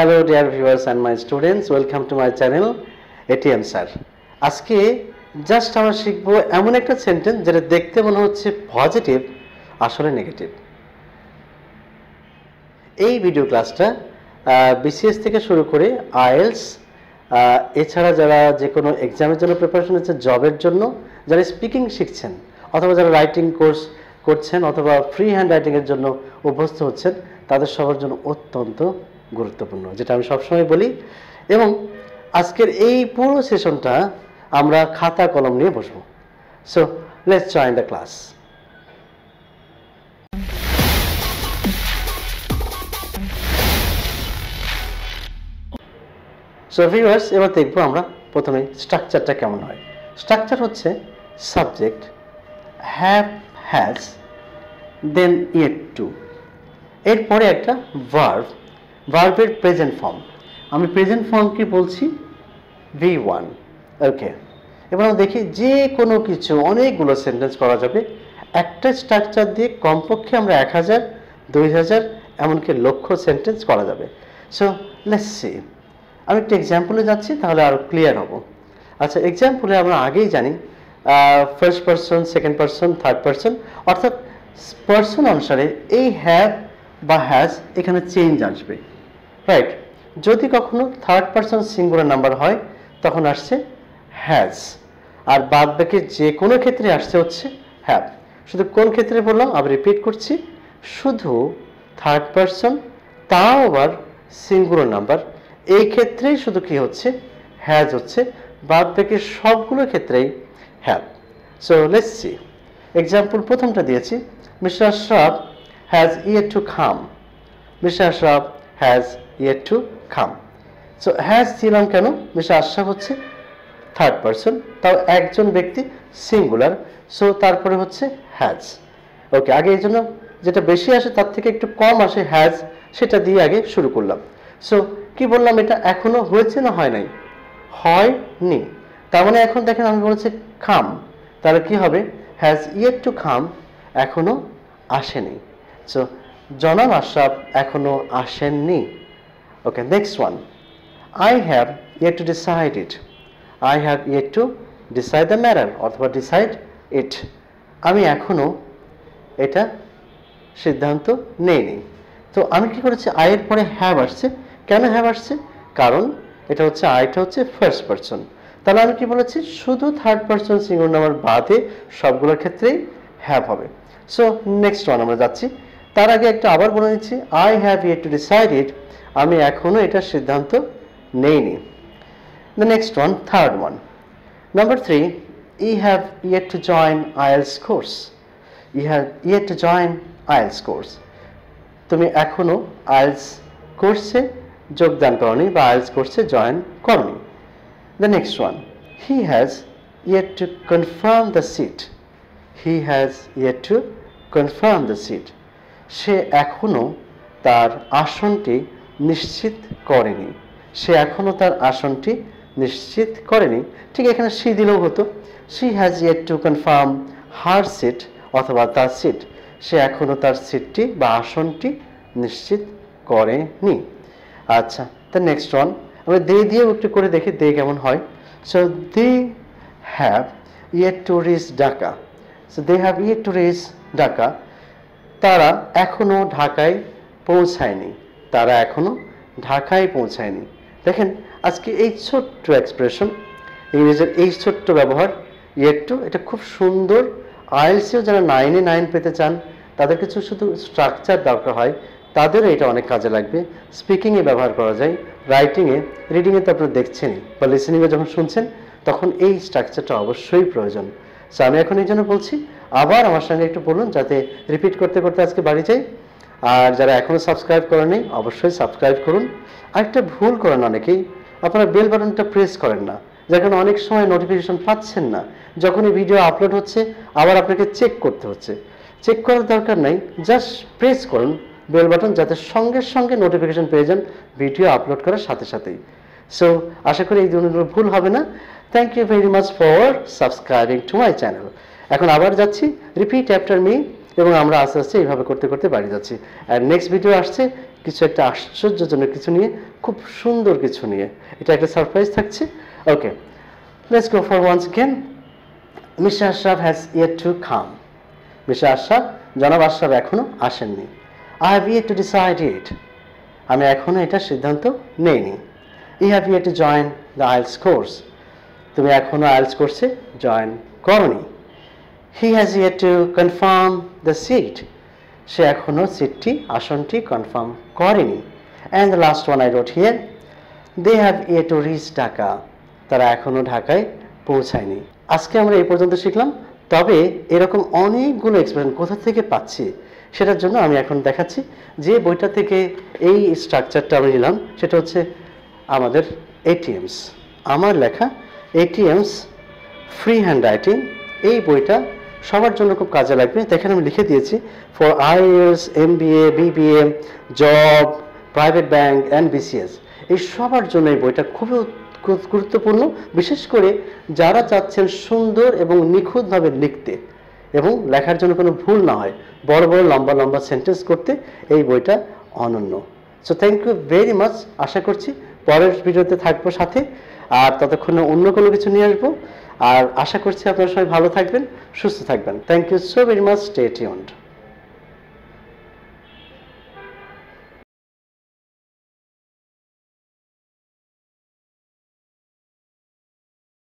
Hello dear viewers and my students welcome to my channel ATM sir আজকে just আমরা শিখব এমন একটা সেন্টেন্স যেটা দেখতে মনে হচ্ছে পজিটিভ আসলে নেগেটিভ এই ভিডিও ক্লাসটা বিসিএস থেকে শুরু করে আইএলস এছাড়া যারা যে কোনো এক্সামের জন্য প্রিপারেশন হচ্ছে জবের জন্য, যারা স্পিকিং শিখছেন, অথবা যারা রাইটিং কোর্স করছেন, অথবা ফ্রি হ্যান্ড রাইটিংয়ের জন্য অভ্যস্ত হচ্ছেন, তাদের সবার জন্য অত্যন্ত গুরুত্বপূর্ণ, যেটা আমি সবসময় বলি। এবং আজকের এই পুরো সেশনটা আমরা খাতা কলম নিয়ে বসবো। So let's join the class so viewers এবার দেখব আমরা প্রথমে স্ট্রাকচারটা কেমন হয়। স্ট্রাকচার হচ্ছে subject have has then yet to এরপরে একটা ভার্ভ ভার্ভের প্রেজেন্ট ফর্ম আমি প্রেজেন্ট ফর্মকে বলছি? ভি ওয়ান ওকে এবার আমরা দেখি যে কোনো কিছু, অনেকগুলো সেন্টেন্স করা যাবে। একটা স্ট্রাকচার দিয়ে কমপক্ষে আমরা এক হাজার, দুই হাজার, এমনকি লক্ষ সেন্টেন্স করা যাবে। সো লেটস সি আমি একটা এক্সাম্পলে যাচ্ছি, তাহলে আরও ক্লিয়ার হব। আচ্ছা এক্সাম্পলে আমরা আগেই জানি first person second person third person অর্থাৎ পার্সন অনুসারে এই হ্যাভ বা হ্যাজ এখানে চেঞ্জ আসবে। রাইট যদি কখনো থার্ড পার্সন সিঙ্গুলার নাম্বার হয়, তখন আসছে হ্যাজ আর বাদ বাকি যে কোনো ক্ষেত্রে আসছে হচ্ছে হ্যাভ শুধু কোন ক্ষেত্রে বললাম? আমি রিপিট করছি। শুধু থার্ড পার্সন তাও আবার সিঙ্গুলার নাম্বার এই ক্ষেত্রেই শুধু কি হচ্ছে? হ্যাজ হচ্ছে। বাদ বাকি সবগুলো ক্ষেত্রেই have so let's see example প্রথমটা দিয়েছি। Mister Ashraf has yet to come mister Ashraf has yet to come so has দিলাম কেন? মিস্টার আশরাফ হচ্ছে থার্ড পার্সন তাও একজন ব্যক্তি সিঙ্গুলার সো তারপরে হচ্ছে হ্যাজ ওকে আগে এই জন্য যেটা বেশি আসে তার থেকে একটু কম আসে হ্যাজ সেটা দিয়ে আগে শুরু করলাম। সো কি বললাম এটা? এখনও হয়েছে না হয় নাই? হয়নি। তার মানে এখন দেখেন আমি বলেছি খাম তাহলে কি হবে? হ্যাজ ইয়েট টু খাম এখনও আসেনি। সো জনাব আশরাফ এখনও আসেননি। Okay next one I have yet to decide it I have yet to decide the matter অথবা ডিসাইড ইট আমি এখনও এটা সিদ্ধান্ত নেইনি। তো আমি কি করেছি? আয়ের পরে হ্যাভ আসছে। কেন হ্যাভ আসছে? কারণ এটা হচ্ছে আইটা হচ্ছে ফার্স্ট পার্সন তাহলে আমি কি বলেছি? শুধু থার্ড পার্সন সিঙ্গুলার নাম্বার বাদে সবগুলোর ক্ষেত্রেই হ্যাভ হবে। সো নেক্সট ওয়ান আমরা যাচ্ছি। তার আগে একটা আবার বলে দিচ্ছি I have yet to decide it আমি এখনও এটার সিদ্ধান্ত নেইনি। The next one third one number three I have yet to join IELTS course I have yet to join IELTS course তুমি এখনও আইএলস কোর্সে যোগদান করনি বা আইএলস কোর্সে জয়েন করনি। The next one he has yet to confirm the seat he has yet to confirm the seat সে এখনও তার আসনটি নিশ্চিত করেনি। সে এখনও তার আসনটি নিশ্চিত করেনি। ঠিক এখানে সি দিলেও হতো। She has yet to confirm her seat অথবা তার সিট সে এখনও তার সিটটি বা আসনটি নিশ্চিত করেনি। আচ্ছা দ্য নেক্সট ওয়ান আমরা দে দিয়েও একটু করে দেখি, দে কেমন হয়। So they have yet to reach Dhaka so they have yet to reach Dhaka তারা এখনও ঢাকায় পৌঁছায়নি। তারা এখনও ঢাকায় পৌঁছায়নি। দেখেন, আজকে এই ছোট্ট এক্সপ্রেশন ইংরেজের এই ছোট্ট ব্যবহার টু এটা খুব সুন্দর। আইএলসিও যারা নাইনে নাইন পেতে চান, তাদের কিছু শুধু স্ট্রাকচার দরকার হয়, তাদেরও এটা অনেক কাজে লাগবে। স্পিকিংয়ে ব্যবহার করা যায় রাইটিংয়ে রিডিংয়ে তো আপনারা দেখছেনই, বা লিসেনিংয়ে যখন শুনছেন, তখন এই স্ট্রাকচারটা অবশ্যই প্রয়োজন। সো আমি এখন এই জন্য বলছি, আবার আমার সঙ্গে একটু বলুন, যাতে রিপিট করতে করতে আজকে বাড়ি যাই। আর যারা এখনও সাবস্ক্রাইব করেনি অবশ্যই সাবস্ক্রাইব করুন। আরেকটা ভুল করেন অনেকেই, আপনারা বেল বাটনটা প্রেস করেন না। যার কারণে অনেক সময় নোটিফিকেশন পাচ্ছেন না। যখনই ভিডিও আপলোড হচ্ছে, আবার আপনাকে চেক করতে হচ্ছে। চেক করার দরকার নাই জাস্ট প্রেস করুন বেল বাটন যাতে সঙ্গে সঙ্গে নোটিফিকেশন পেয়ে যান ভিডিও আপলোড করার সাথে সাথেই। সো আশা করি এই ধরনের ভুল হবে না। Thank you very much for subscribing to my channel এখন আবার যাচ্ছি রিপিট আফটার মি এবং আমরা আস্তে আস্তে এইভাবে করতে করতে বাড়ি যাচ্ছি। আর নেক্সট ভিডিও আসছে কিছু একটা আশ্চর্যজনক কিছু নিয়ে, খুব সুন্দর কিছু নিয়ে। এটা একটা সারপ্রাইজ থাকছে। Okay let's go for once again. Mister Ashraf has yet to come mister Ashraf জনাব আশরাফ এখনও আসেননি। I have yet to decide it আমি এখনও এটা সিদ্ধান্ত নেইনি। I have yet to join the IELTS course তুমি এখনও আইলস কোর্সে জয়েন করনি। He has yet to confirm the seat সে এখনও সিটটি আসনটি কনফার্ম করেনি। And the last one I wrote here they have yet to reach Dhaka তারা এখনও ঢাকায় পৌঁছায়নি। আজকে আমরা এই পর্যন্ত শিখলাম। তবে এরকম অনেকগুলো এক্সপ্রেশন কোথা থেকে পাচ্ছি সেটার জন্য আমি এখন দেখাচ্ছি। যে বইটা থেকে এই স্ট্রাকচারটা আমি নিলাম, সেটা হচ্ছে আমাদের এটিএমস আমার লেখা এটিএমস ফ্রি হ্যান্ড রাইটিং এই বইটা সবার জন্য খুব কাজে লাগবে। দেখেন আমি লিখে দিয়েছি for IS M B A BBA job private bank and BCS এই সবার জন্য এই বইটা খুবই গুরুত্বপূর্ণ। বিশেষ করে যারা চাচ্ছেন সুন্দর এবং নিখুঁতভাবে লিখতে এবং লেখার জন্য কোনো ভুল না হয়, বড় বড়, লম্বা লম্বা সেন্টেন্স করতে এই বইটা অনন্য। So thank you very much আশা করছি পরের ভিডিওতে থাকব সাথে। আর ততক্ষণে অন্য কোনো কিছু নিয়ে আসব। আর আশা করছি আপনারা সবাই ভালো থাকবেন, সুস্থ থাকবেন। Thank you so very much stay tuned